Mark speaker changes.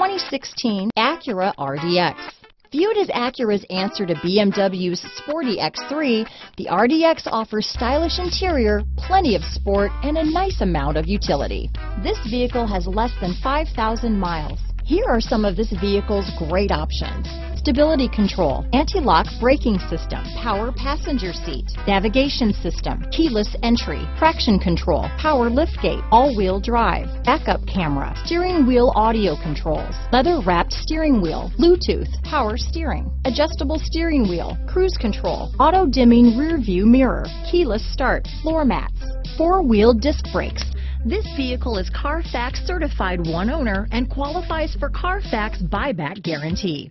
Speaker 1: 2016 Acura RDX. Viewed as Acura's answer to BMW's sporty X3, the RDX offers stylish interior, plenty of sport, and a nice amount of utility. This vehicle has less than 5,000 miles. Here are some of this vehicle's great options. Stability control, anti-lock braking system, power passenger seat, navigation system, keyless entry, traction control, power liftgate, all-wheel drive, backup camera, steering wheel audio controls, leather wrapped steering wheel, Bluetooth, power steering, adjustable steering wheel, cruise control, auto dimming rear view mirror, keyless start, floor mats, four-wheel disc brakes, this vehicle is Carfax certified one owner and qualifies for Carfax buyback guarantee.